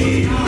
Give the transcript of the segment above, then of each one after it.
Amen.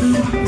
I'm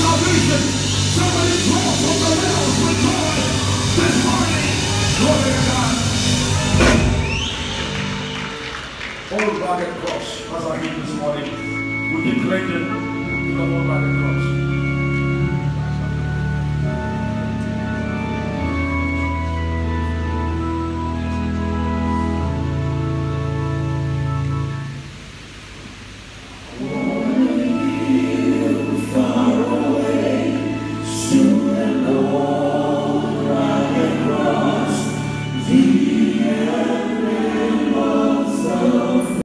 salvation. Somebody draw from the wells with joy this morning. Glory to God. Old rugged cross, as I read this morning, we declare them to the old rugged cross.